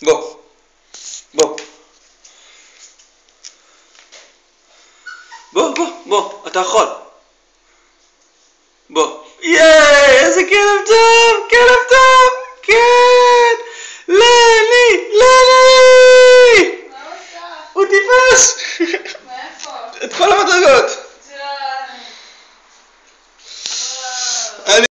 Go. בוא. בוא, בוא, בוא, אתה יכול. בוא. ייי, איזה כלב טוב, כלב טוב, כן! ללי, ללי! מה עושה? הוא טיפס! מאיפה? את כל המדרגות!